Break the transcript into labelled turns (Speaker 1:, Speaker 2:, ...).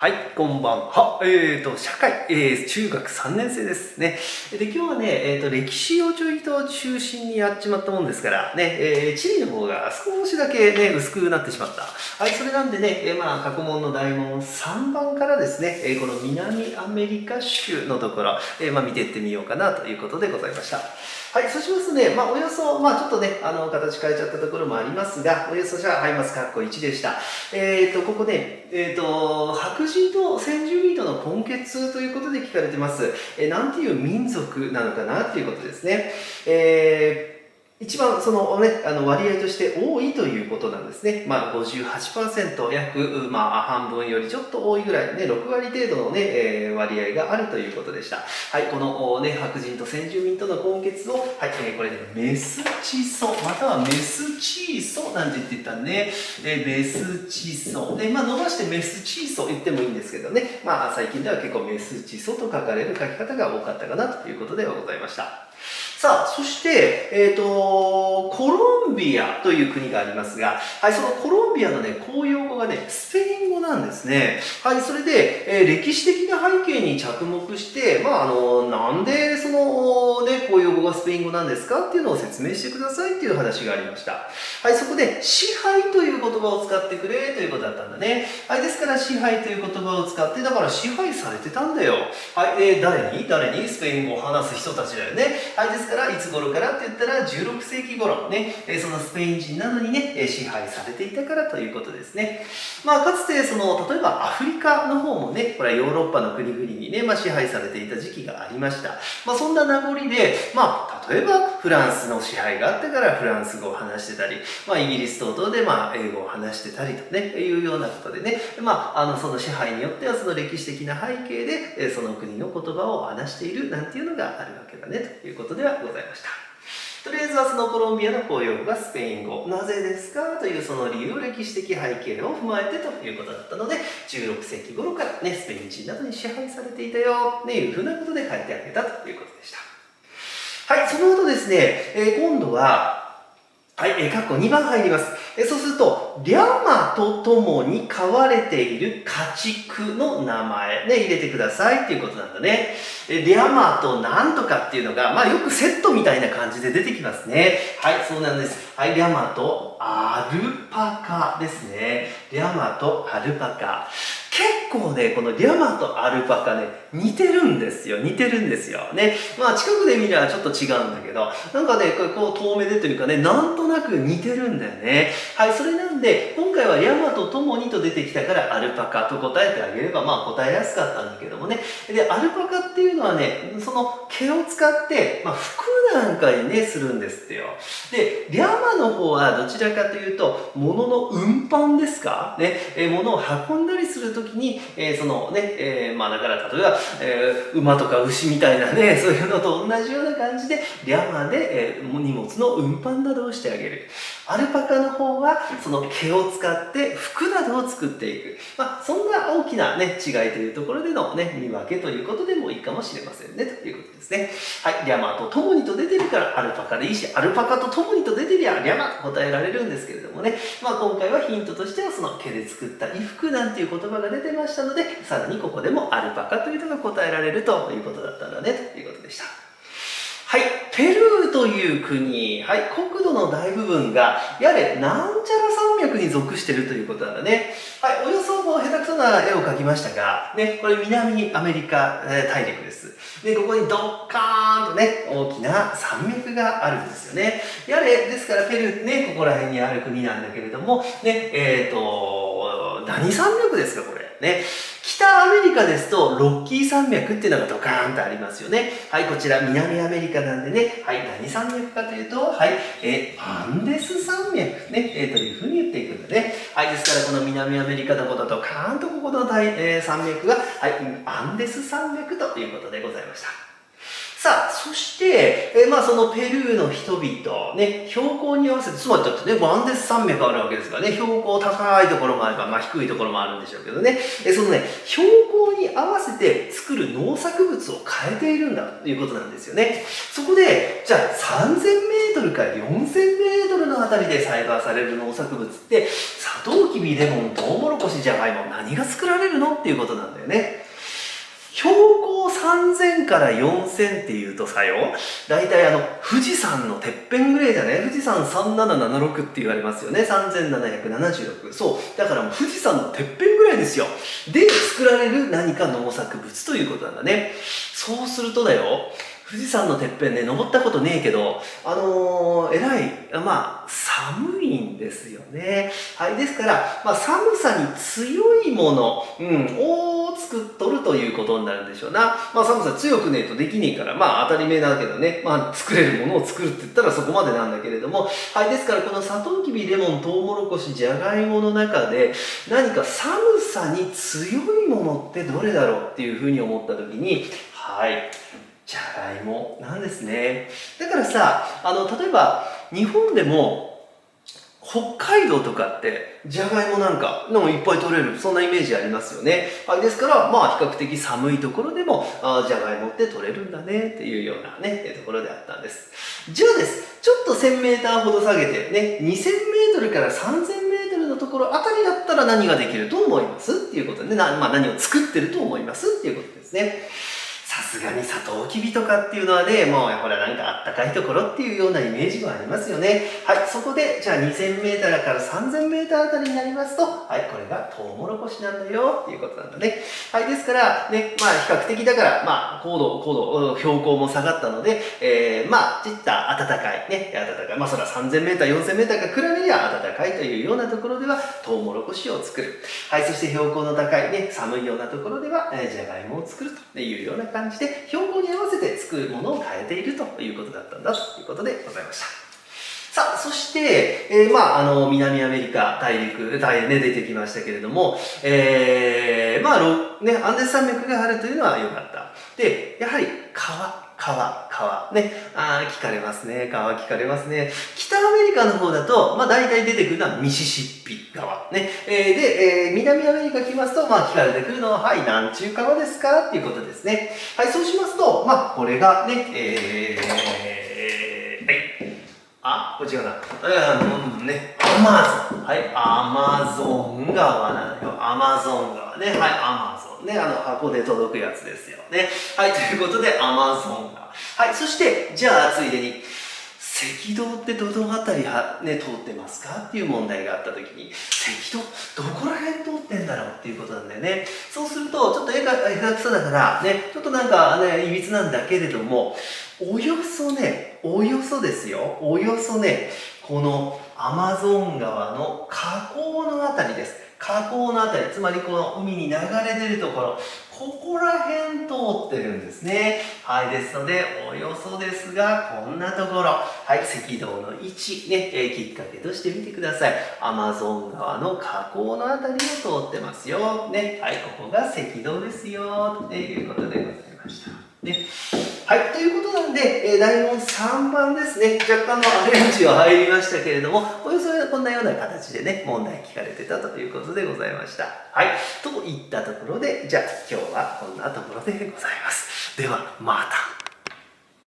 Speaker 1: はい、こんばんは。えっ、ー、と、社会、えー、中学3年生ですね。で、今日はね、えっ、ー、と、歴史をちょいと中心にやっちまったもんですから、ね、えー、地理の方が少しだけね、薄くなってしまった。はい、それなんでね、えー、まあ、過去問の大問3番からですね、えー、この南アメリカ州のところ、えー、まあ、見ていってみようかなということでございました。はい、そうしますね、まあ、およそ、まあ、ちょっとね、あの、形変えちゃったところもありますが、およそじゃあ、はいます、括弧1でした。えっ、ー、と、ここね、えっ、ー、と、白人と先住民との根血ということで聞かれてます。えー、なんていう民族なのかなっていうことですね。えー一番そのね、あの割合として多いということなんですね。まあ58%約、まあ半分よりちょっと多いぐらいね、6割程度のね、えー、割合があるということでした。はい、このね、白人と先住民との根結を、はい、えー、これで、ね、メスチソ、またはメスチーソなんて言ってたね。えー、メスチソ。ね、まあ伸ばしてメスチーソ言ってもいいんですけどね。まあ最近では結構メスチソと書かれる書き方が多かったかなということではございました。さあ、そして、えっ、ー、と、コロンビアという国がありますが、はい、そのコロンビアのね、公用語がね、スペイン語なんですね。はい、それで、えー、歴史的な背景に着目して、まあ、あの、なんでその、ね、公用語がスペイン語なんですか？っていうのを説明してくださいっていう話がありました。はい、そこで、支配という言葉を使ってくれということだったんだね。はい、ですから、支配という言葉を使って、だから支配されてたんだよ。はい、えー、誰に？誰に？スペイン語を話す人たちだよね。はい、ですからいつ頃からって言ったら16世紀頃ね、えそのスペイン人などにね、支配されていたからということですね。まあ、かつてその、例えばアフリカの方もね、これはヨーロッパの国々にね、まあ、支配されていた時期がありました。まあ、そんな名残で、まあ、例えばフランスの支配があってからフランス語を話してたり、まあ、イギリス等々でまあ英語を話してたりとね、いうようなことでね、まあ、あのその支配によってはその歴史的な背景で、その国の言葉を話しているなんていうのがあるわけだね、ということではございました。とりあえずはそのコロンビアの公用語がスペイン語。なぜですか？というその理由、歴史的背景を踏まえてということだったので、16世紀頃からね、スペイン人などに支配されていたよ、ね、いうふうなことで書いてあげたということでした。はい、その後ですね、えー、今度は、はい、えー、括弧2番入ります。えー、そうすると、リャマとともに飼われている家畜の名前ね、入れてくださいっていうことなんだね。えリャマとなんとかっていうのが、まあよくセットみたいな感じで出てきますね。はい、そうなんです。はい、リャマとアルパカですね。リャマとアルパカ。結構ね、このリャマとアルパカね、似てるんですよ。似てるんですよ。ね。まあ近くで見ればちょっと違うんだけど、なんかね、これこう遠目でというかね、なんとなく似てるんだよね。はい、それなんで、今回はリャマと共にと出てきたからアルパカと答えてあげれば、まあ答えやすかったんだけどもね。で、アルパカっていうのはね、その毛を使って、まあ服なんかにね、するんですってよ。で、リャマの方はどちらかというと、物の運搬ですか？ね、え物を運んだりするときに、えー、そのね、えー、まあだから例えば、えー、馬とか牛みたいなね、そういうのと同じような感じで、リャマで、えー、荷物の運搬などをしてあげる。アルパカの方は、その毛を使って服などを作っていく。まあ、そんな大きなね、違いというところでのね、見分けということでもいいかもしれませんね、ということですね。はい、リャマと共にと出てるからアルパカでいいし、アルパカと共にと出てりゃリャマと答えられるんですけれどもね、まあ今回はヒントとしてはその毛で作った衣服なんていう言葉が出てましたので、さらにここでもアルパカというのが答えられるということだったんだね、ということでした。はい、ペルーという国、はい、国土の大部分が、やれ、なんちゃら山脈に属しているということなんだね。はい、およそこう下手くそな絵を描きましたが、ね、これ南アメリカ、えー、大陸です。で、ここにドッカーンとね、大きな山脈があるんですよね。やれ、ですからペルーね、ここら辺にある国なんだけれども、ね、えっ、ー、と、何山脈ですか、これ。ね。北アメリカですと、ロッキー山脈っていうのがドカーンとありますよね。はい、こちら南アメリカなんでね、はい、何山脈かというと、はい、えアンデス山脈ね、えー、というふうに言っていくんだね。はい、ですからこの南アメリカのことと、カーンとここの大、えー、山脈が、はい、アンデス山脈ということでございました。さあ、そして、え、まあそのペルーの人々、ね、標高に合わせて、つまりだってね、アンデス山脈あるわけですからね、標高高いところもあれば、まあ低いところもあるんでしょうけどね、え、そのね、標高に合わせて作る農作物を変えているんだということなんですよね。そこで、じゃあ3000メートルから4000メートルのあたりで栽培される農作物って、サトウキビ、レモン、トウモロコシ、じゃがいも、何が作られるのっていうことなんだよね。標高3000から4000っていうとさよ、大体あの、富士山のてっぺんぐらいだね？富士山3776って言われますよね。3776。そう。だからもう富士山のてっぺんぐらいですよ。で、作られる何か農作物ということなんだね。そうするとだよ、富士山のてっぺんね、登ったことねえけど、あのー、えらい、まあ、寒いんですよね。はい。ですから、まあ、寒さに強いもの、うん、作っとるということになるんでしょうな。まあ、寒さ強くねえとできねえから、まあ、当たり前だけどね、まあ、作れるものを作るって言ったらそこまでなんだけれども、はい。ですから、このサトウキビ、レモン、トウモロコシ、じゃがいもの中で、何か寒さに強いものってどれだろうっていうふうに思ったときに、はい。じゃがいもなんですね。だからさ、あの、例えば、日本でも、北海道とかって、じゃがいもなんかのもいっぱい取れる、そんなイメージありますよね。はい、ですから、まあ、比較的寒いところでも、あじゃがいもって取れるんだね、っていうようなね、ところであったんです。じゃあです、ちょっと1000メーターほど下げて、ね、2000メートルから3000メートルのところあたりだったら何ができると思います？っていうことでね、まあ、何を作ってると思います？っていうことですね。さすがにサトウキビとかっていうのはね、もうほらなんかあったかいところっていうようなイメージもありますよね。はい、そこで、じゃあ2000メーターから3000メーターあたりになりますと、はい、これがトウモロコシなんだよっていうことなんだね。はい、ですから、ね、まあ比較的だから、まあ高度、高度、標高も下がったので、えー、まあ、ちった暖かい、ね、暖かい、まあそれは3000メーター、4000メーターが比べりゃ暖かいというようなところでは、トウモロコシを作る。はい、そして標高の高いね、寒いようなところでは、じゃがいもを作るというような感じ感じで標高に合わせて作るものを変えているということだったんだということでございました。さあ、そして、えー、まあ、あの、南アメリカ大陸、大変ね、出てきましたけれども、えー、まあ、ね、アンデス山脈があるというのは良かった。で、やはり川、川、川。ね。ああ、聞かれますね。川聞かれますね。北アメリカの方だと、まあ大体出てくるのはミシシッピ川。ね。えー、で、えー、南アメリカ来ますと、まあ聞かれてくるのは、はい、南中川ですかっていうことですね。はい、そうしますと、まあこれがね、えー、あ、こっちがな。うん、ね。アマゾン。はい、アマゾン川なのよ。アマゾン川ね。はい、アマゾン。ね、あの、箱で届くやつですよね。はい、ということで、アマゾンが。はい、そして、じゃあ、ついでに、赤道ってどの辺りは、ね、通ってますかっていう問題があった時に赤道どこら辺通ってんだろうっていうことなんだよねそうするとちょっと絵が絵が草だからねちょっとなんかねいびつなんだけれどもおよそねおよそですよおよそねこのアマゾン川の河口のあたりです河口のあたり、つまりこの海に流れ出るところ、ここら辺通ってるんですね。はい、ですので、およそですが、こんなところ、はい、赤道の位置、ね、え、きっかけとしてみてください。アマゾン川の河口のあたりを通ってますよ。ね、はい、ここが赤道ですよ、ということでございました。ねはい、ということなんで、えー、大門3番ですね、若干のアレンジは入りましたけれども、およそこんなような形でね、問題聞かれてたということでございました。はい、といったところで、じゃあ今日はこんなところでございます。では、また。